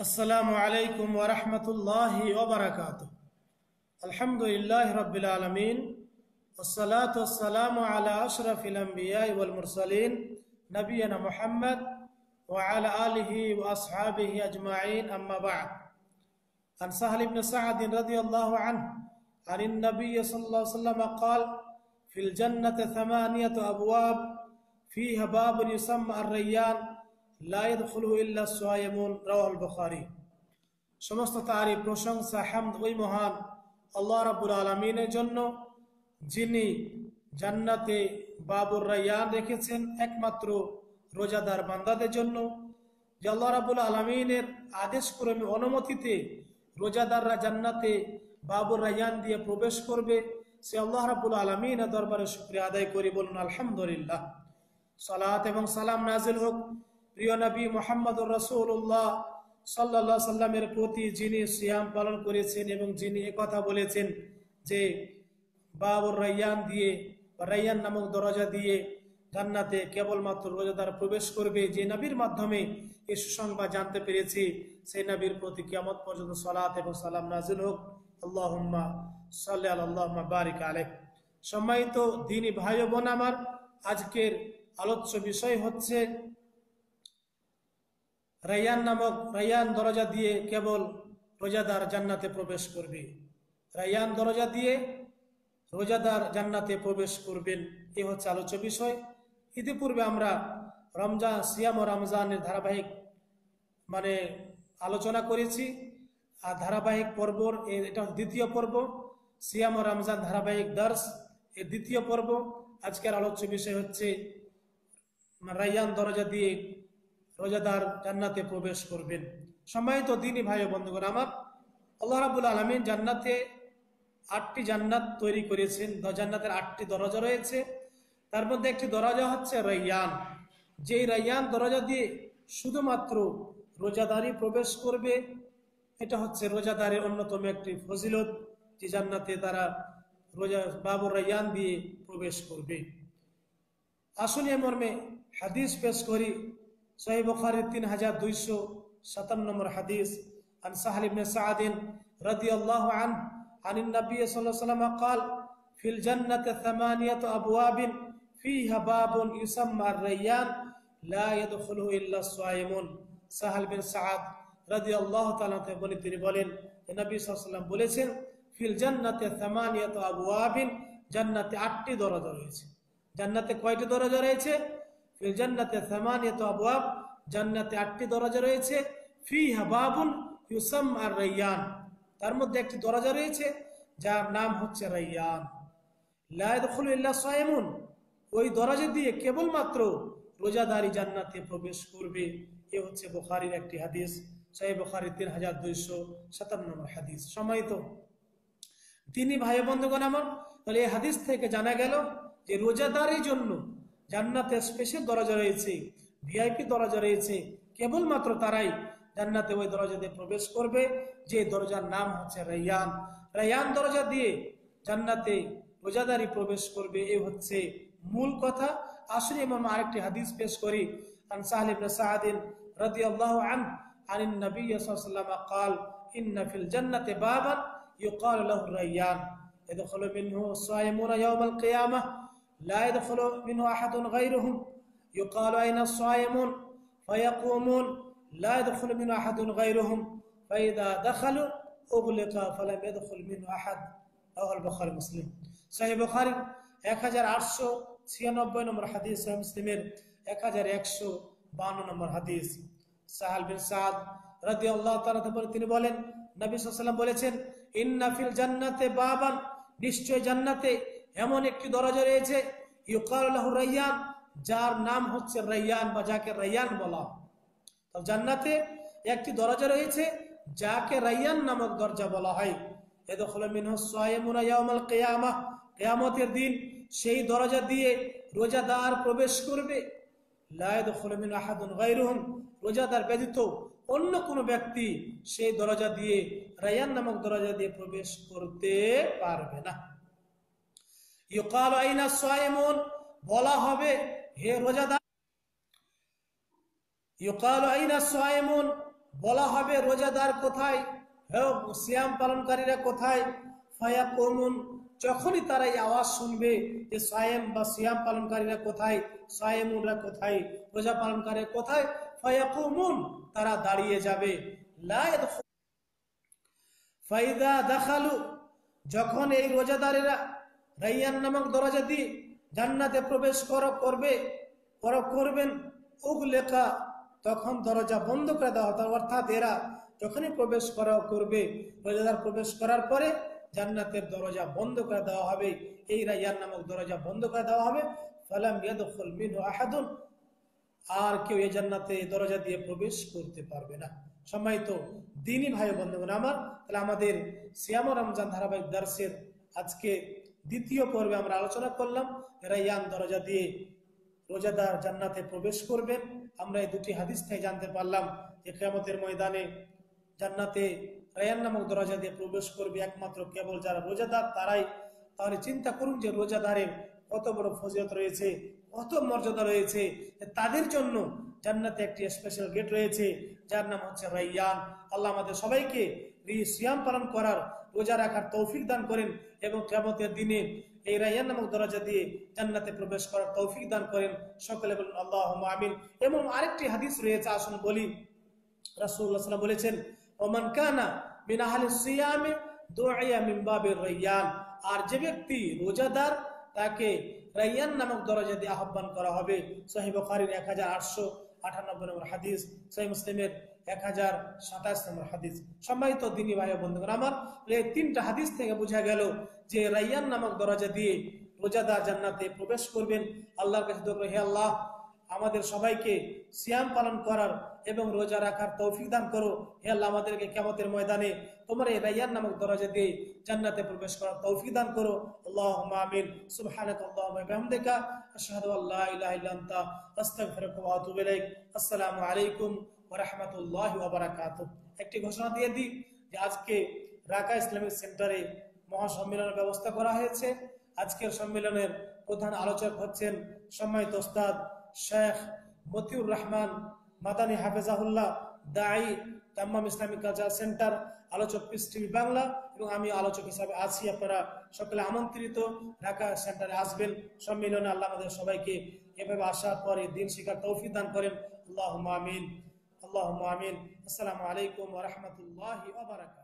السلام عليكم ورحمة الله وبركاته. الحمد لله رب العالمين والصلاة والسلام على أشرف الأنبياء والمرسلين نبينا محمد وعلى آله وأصحابه أجمعين أما بعد. عن سهل بن سعد رضي الله عنه عن النبي صلى الله عليه وسلم قال في الجنة ثمانية أبواب فيها باب يسمى الريان লাইদ ফুলহু ইল্লা সোহাইমুল বখারি সমস্ত তারই প্রশংসা, হামদ ওই মহান আল্লাহ রাবুল আলমিনের জন্য, যিনি জান্নাতে বাবুর রায়ান রেখেছেন একমাত্র রোজাদার বান্দাদের জন্য, যে আল্লাহ রাবুল আলমিনের আদেশক্রমে, অনুমতিতে রোজাদাররা জান্নাতে বাবুর রায়ান দিয়ে প্রবেশ করবে, সে আল্লাহ রাবুল আলমিনের দরবারে শুক্রিয়া আদায় করি বলুন, আলহামদুলিল্লাহ। সালাত এবং সালাম নাজিল হোক প্রিয় নবী মোহাম্মদ রসুল্লাহ সাল্লা সাল্লামের প্রতি যিনি সিয়াম পালন করেছেন এবং যিনি কথা বলেছেন যে বাবুর রাইয়ান দিয়ে রাইয়ান নামক দরজা দিয়ে জান্নাতে কেবলমাত্র রোজাদার প্রবেশ করবে যে নবীর মাধ্যমে এই সুসংবাদ জানতে পেরেছি, সেই নবীর প্রতি কেমন পর্যন্ত সলাত এবং সালাম নাজিল হোক। আল্লাহম্মা সাল্লাহ আল্লাহম্মা বারিক আলেক সম্মানিত দিনী ভাই বোন আমার, আজকের আলোচ্য বিষয় হচ্ছে রাইয়ান নামক রাইয়ান দরজা দিয়ে কেবল রোজাদার জান্নাতে প্রবেশ করবে। রাইয়ান দরজা দিয়ে রোজাদার জান্নাতে প্রবেশ করবেন। এ হচ্ছে আলোচ্য বিষয়। ইতিপূর্বে আমরা রমজান, সিয়াম ও রমজানের ধারাবাহিক মানে আলোচনা করেছি। আর ধারাবাহিক পর্বর এটা দ্বিতীয় পর্ব। সিয়াম ও রমজান ধারাবাহিক দর্শ এর দ্বিতীয় পর্ব। আজকের আলোচ্য বিষয় হচ্ছে রাইয়ান দরজা দিয়ে রোজাদার জান্নাতে প্রবেশ করবেন। সম্মানিত দিনই ভাই ও বন্ধুগণ, আমার আল্লাহ রাবুল আলমিন জান্নাতে আটটি জান্নাত তৈরি করেছেন। জান্নাতের আটটি দরজা রয়েছে। তার মধ্যে একটি দরজা হচ্ছে রাইয়ান। যেই রাইয়ান দরজা দিয়ে শুধুমাত্র রোজাদারই প্রবেশ করবে, এটা হচ্ছে রোজাদারের অন্যতম একটি ফজিলত, যে জান্নাতে তারা রোজা বাবুর রাইয়ান দিয়ে প্রবেশ করবে। আসলে মর্মে হাদিস পেশ করি। সহি বখারির তিন হাজার দুইশো সাতান্ন নম্বর হাদিস عن سهل بن سعد رضي الله عنه عن النبي صلى الله عليه وسلم قال في الجنة ثمانية أبواب فيها باب يسمى الريان لا يدخله إلا الصائمون সাহাল বিন সাদ রাজি আল্লাহ বলে তিনি বলেন নবী সাল্লাম বলেছেন ফিল জান্নাতে থামানিয়াত আবু আবিন জান্নাতে আটটি দরজা রয়েছে জান্নাতে কয়টি দরজা রয়েছে জান্নাতে থামানিয়াত আবু জান্নাতে আটটি দরজা রয়েছে ফি হাবাবুন ইউসাম আর রাইয়ান। তার মধ্যে একটি দরজা রয়েছে, যার নাম হচ্ছে রাইয়ান। লায়দুল ইল্লা সাইমুন ওই দরজা দিয়ে কেবলমাত্র রোজাদারি জান্নাতে প্রবেশ করবে। এ হচ্ছে বোখারির একটি হাদিস। সাহেব বোখারি তিন হাজার দুইশো সাতান্ন হাদিস। সময় তো তিনি ভাই বন্ধুগণ আমার, তাহলে এই হাদিস থেকে জানা গেল যে রোজাদারের জন্য জান্নাতে স্পেশাল দরজা রয়েছে ভিআইপি দরজা রয়েছে কেবলমাত্র তারাই জান্নাতে ওই দরজা দিয়ে প্রবেশ করবে যে দরজার নাম হচ্ছে রাইয়ান রাইয়ান দরজা দিয়ে জান্নাতে রোজাদারি প্রবেশ করবে এ হচ্ছে মূল কথা আসলে ইমাম আরেকটি হাদিস পেশ করি عن سهل بن سعد رضي الله عنه عن النبي صلى الله عليه وسلم قال إن في الجنة بابا يقال له الريان يدخل منه الصائمون يوم القيامة لا يدخل منه أحد غيرهم يقال أين الصائمون فيقومون لا يدخل منه أحد غيرهم فإذا دخلوا أغلق فلم يدخل منه أحد رواه البخاري مسلم صحيح البخاري 1896 নম্বর হাদিস মুসলিমের এক হাজার একশো বান্ন নম্বর হাদিস সাহাল বিন সাদ রাদি আল্লাহ তিনি বলেন নবী সাল্লাম বলেছেন ইন্নাফিল জান্নাতে বাবান নিশ্চয় জান্নাতে এমন একটি দরজা রয়েছে, ইউকাল রাইয়ান, যার নাম হচ্ছে রাইয়ান বা যাকে রাইয়ান বলা জান্নাতে একটি দরজা রয়েছে, যাকে রাইয়ান নামক দরজা বলা হয়। কিয়ামতের দিন সেই দরজা দিয়ে রোজাদার প্রবেশ করবে। রোজাদার ব্যতীত অন্য কোন ব্যক্তি সেই দরজা দিয়ে রায়ান নামক দরজা দিয়ে প্রবেশ করতে পারবে না। ইউকাল আইনা সাইমুন, বলা হবে, হে রোজাদার। ইউকাল আইনা সাইমুন, বলা হবে, রোজাদার কোথায়? হ্যাঁ সিয়াম পালনকারীরা কোথায়? ফায়া কমুন যখনই তারা এই আওয়াজ শুনবে যে সায়েম বা সিয়াম পালনকারীরা কোথায় সায়েমুনরা কোথায়, রোজা পালনকারীরা কোথায় ফায়া কমুন তারা দাঁড়িয়ে যাবে। ফাইদা দেখালু, যখন এই রোজাদারেরা রাইয়ান নামক দরজা দিয়ে জান্নাতে প্রবেশ কর, করবে, কর, করবেন, উগলেখা, তখন দরজা বন্ধ করে দেওয়া হতো। অর্থাৎ এরা যখনই প্রবেশ করা, করবে, রোজাদার প্রবেশ করার পরে জান্নাতের দরজা বন্ধ করে দেওয়া হবে। এই রাইয়ান নামক দরজা বন্ধ করে দেওয়া হবে। ফালাম ইয়াদখুল মিনহু আহাদুন। আর কেউ এই জান্নাতে দরজা দিয়ে প্রবেশ করতে পারবে না। সম্মানিত দিনই ভাই বন্ধুগণ আমার, তাহলে আমাদের সিয়াম ও রমজান ধারাবাহিক দার্সের আজকে দ্বিতীয় পর্বে আমরা আলোচনা করলাম রাইয়ান দরজা দিয়ে রোজাদার জান্নাতে প্রবেশ করবেন আমরা এই দুটি হাদিস থেকে জানতে পারলাম যে কেয়ামতের ময়দানে জান্নাতে রায়ান নামক দরজা দিয়ে প্রবেশ করবে একমাত্র কেবল যারা রোজাদার, তারাই। তাহলে চিন্তা করুন যে রোজাদারের কত বড় ফজিলত রয়েছে, কত মর্যাদা রয়েছে তাদের জন্য জান্নাতে একটি স্পেশাল গেট রয়েছে, যার নাম হচ্ছে রাইয়ান আল্লাহ আমাদের সবাইকে সিয়াম পালন করার রোজা রাখার তৌফিক দান করেন এবং কেমতের দিনে এই রাইয়ান নামক দরজা দিয়ে জান্নাতে প্রবেশ করার তৌফিক দান করেন। সকলে বলেন আল্লাহ আমিন। এবং আরেকটি হাদিস রয়েছে, আসুন বলি। রাসূলুল্লাহ সাল্লাল্লাহু বলেছেন, ওমান কানা আহলি সিয়ামে বাবির রাইয়ান। আর যে ব্যক্তি রোজাদার, তাকে রাইয়ান নামক দরজা দিয়ে আহ্বান করা হবে। সহিহ বুখারীর 1898 নম্বর হাদিস, সহিহ মুসলিমের 1027 নম্বর হাদিস। সম্মানিত দিনী ভাই বন্ধুগণ, আমার এই তিনটা হাদিস থেকে বোঝা গেল যে রাইয়ান নামক দরজা দিয়ে রোজাদার জান্নাতে প্রবেশ করবেন। আল্লাহর কাছে হে আল্লাহ আমাদের সবাইকে সিয়াম পালন করার এবং রোজা রাখার তৌফিক দান করো। হে আল্লাহ, আমাদেরকে কেমতের ময়দানে তোমার এই রাইয়ান নামক দরজা দিয়ে জান্নাতে প্রবেশ করার তৌফিক দান করো। আল্লাহুম্মা আমিন। সুবহানাকা আল্লাহুম্মা বিহামদিকা। আশহাদু আল্লা আসসালামু আলাইকুম ওয়া রাহমাতুল্লাহি ওয়া বারাকাতুহু। একটি ঘোষণা দিয়ে দিই যে আজকে রাকা ইসলামিক সেন্টারে মহাসম্মেলনের ব্যবস্থা করা হয়েছে। আজকের সম্মেলনের প্রধান আলোচক হচ্ছেন সম্মানিত ওস্তাদ শেখ মতিউর রহমান, মাদানী হাফেজাহুল্লাহ, দায়ী তাম্মাম ইসলামিক কালচার সেন্টার, আলোচক পিস টিভি বাংলা এবং আমি আলোচক হিসাবে আছি। আপনারা সকলে আমন্ত্রিত ঢাকা সেন্টারে আসবেন। সম্মেলনে আল্লাহ আমাদের সবাইকে এভাবে আসার পরে দিন শিকার তৌফিক দান করেন। আল্লাহ আমিন। আল্লাহ আমিন। আসসালামু আলাইকুম ওরহমতুল্লাহ ওবরাকাত